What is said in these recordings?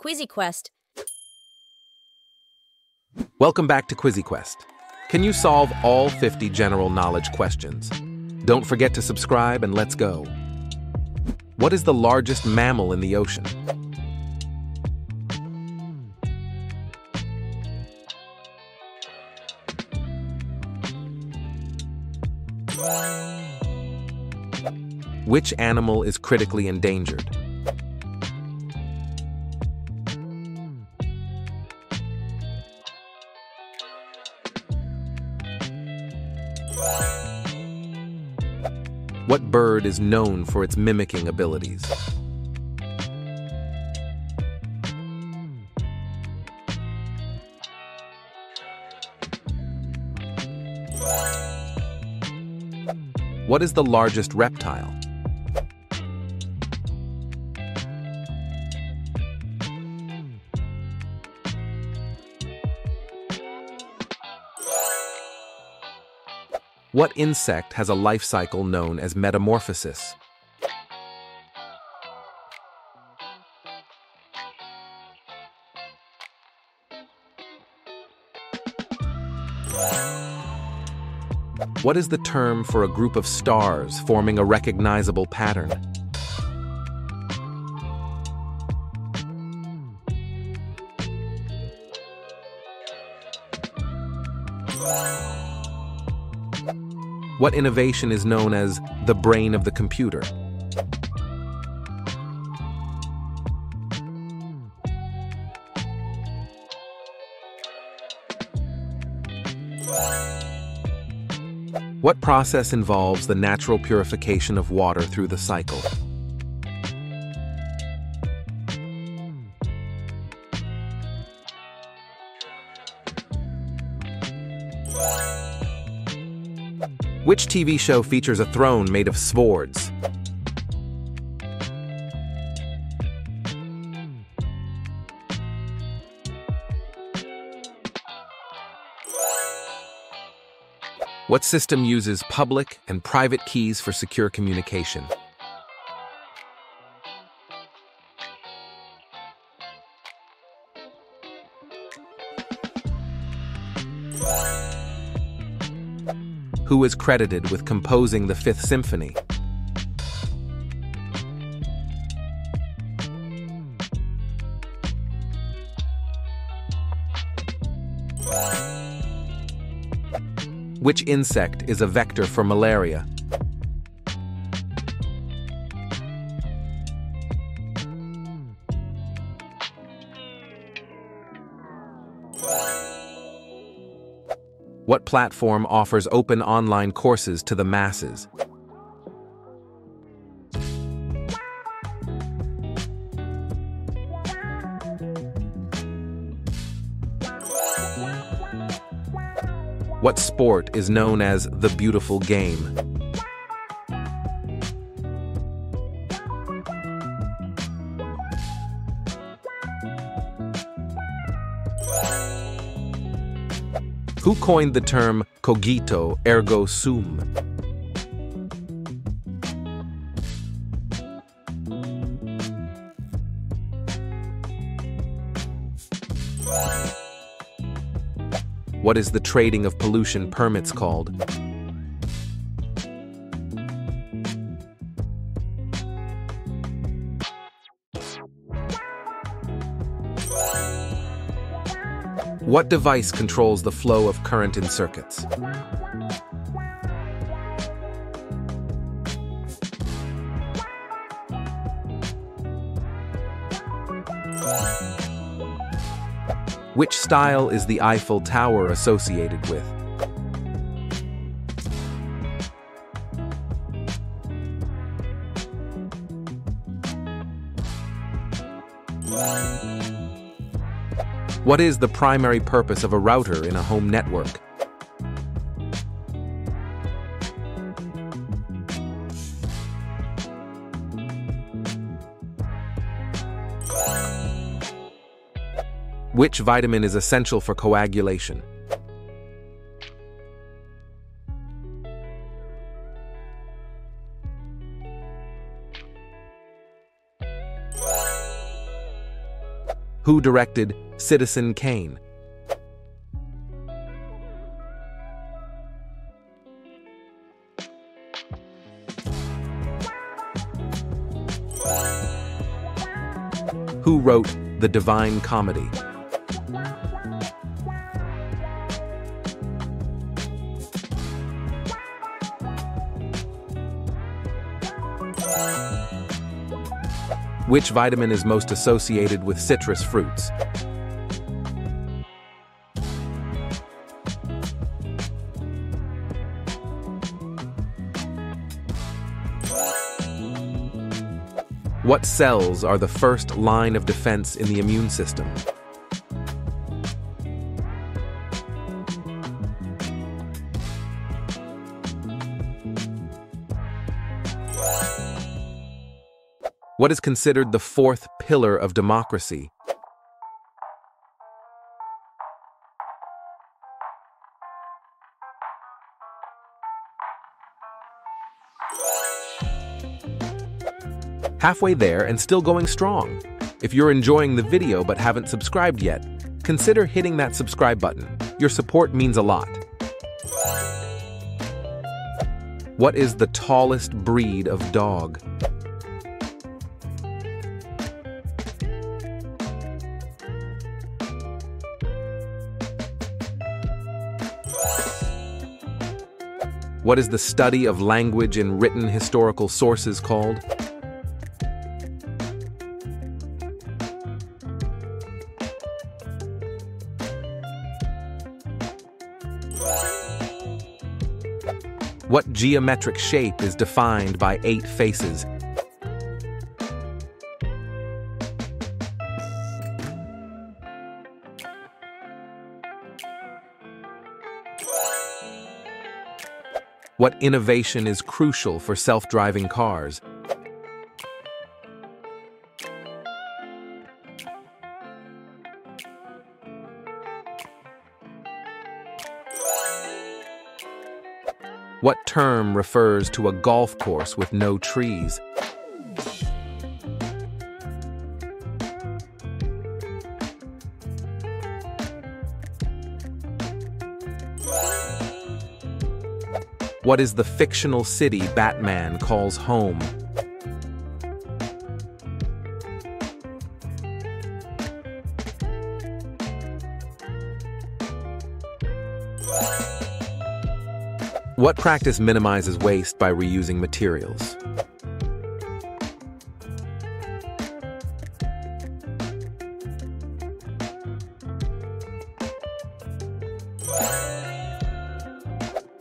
QuizzyQuest. Welcome back to QuizzyQuest. Can you solve all 50 general knowledge questions? Don't forget to subscribe and let's go. What is the largest mammal in the ocean? Which animal is critically endangered? What bird is known for its mimicking abilities? What is the largest reptile? What insect has a life cycle known as metamorphosis? What is the term for a group of stars forming a recognizable pattern? What innovation is known as the brain of the computer? What process involves the natural purification of water through the cycle? Which TV show features a throne made of swords? What system uses public and private keys for secure communication? Who is credited with composing the Fifth Symphony? Which insect is a vector for malaria? Platform offers open online courses to the masses? What sport is known as the beautiful game? Who coined the term cogito ergo sum? What is the trading of pollution permits called? What device controls the flow of current in circuits? Which style is the Eiffel Tower associated with? What is the primary purpose of a router in a home network? Which vitamin is essential for coagulation? Who directed Citizen Kane? Who wrote The Divine Comedy? Which vitamin is most associated with citrus fruits? What cells are the first line of defense in the immune system? What is considered the fourth pillar of democracy? Halfway there and still going strong. If you're enjoying the video but haven't subscribed yet, consider hitting that subscribe button. Your support means a lot. What is the tallest breed of dog? What is the study of language in written historical sources called? What geometric shape is defined by eight faces? What innovation is crucial for self-driving cars? What term refers to a golf course with no trees? What is the fictional city Batman calls home? What practice minimizes waste by reusing materials?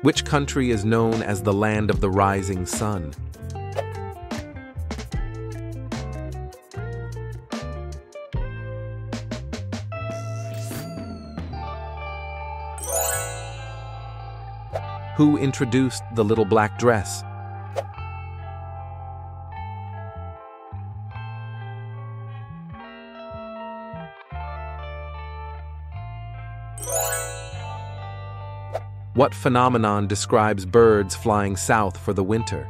Which country is known as the land of the rising sun? Who introduced the little black dress? What phenomenon describes birds flying south for the winter?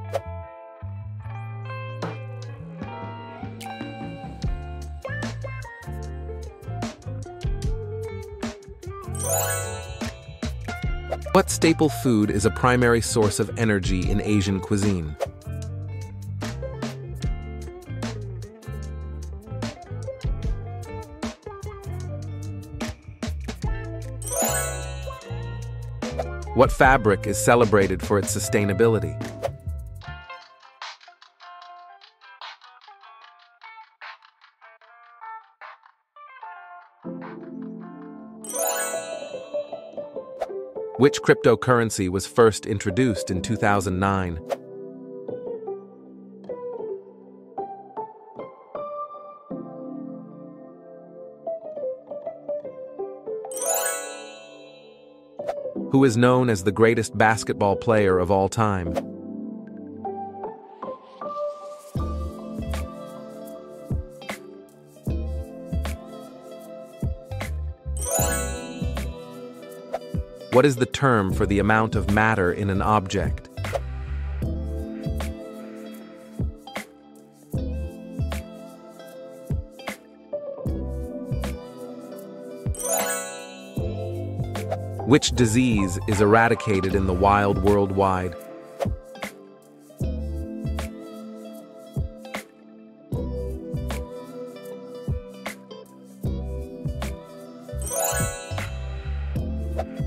What staple food is a primary source of energy in Asian cuisine? What fabric is celebrated for its sustainability? Which cryptocurrency was first introduced in 2009? Who is known as the greatest basketball player of all time? What is the term for the amount of matter in an object? Which disease is eradicated in the wild worldwide?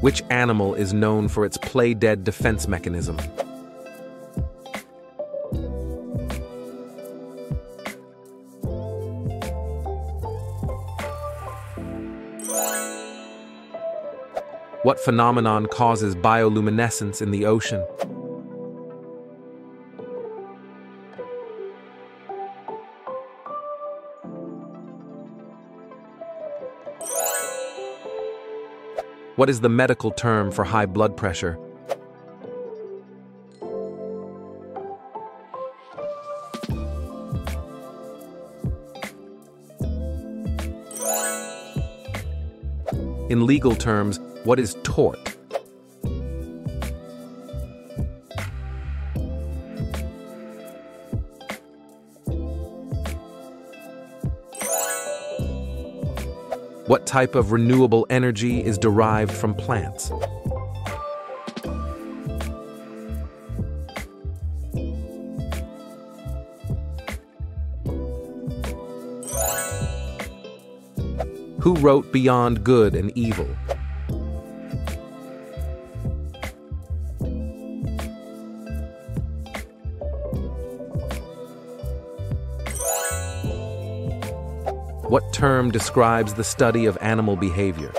Which animal is known for its play-dead defense mechanism? What phenomenon causes bioluminescence in the ocean? What is the medical term for high blood pressure? In legal terms, what is tort? What type of renewable energy is derived from plants? Who wrote Beyond Good and Evil? What term describes the study of animal behavior?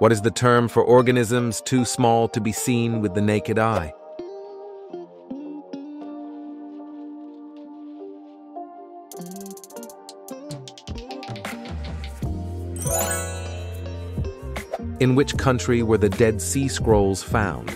What is the term for organisms too small to be seen with the naked eye? In which country were the Dead Sea Scrolls found?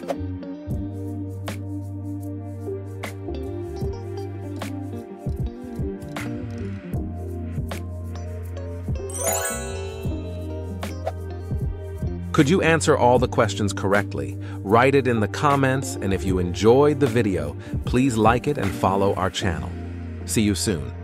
Could you answer all the questions correctly? Write it in the comments, and if you enjoyed the video, please like it and follow our channel. See you soon.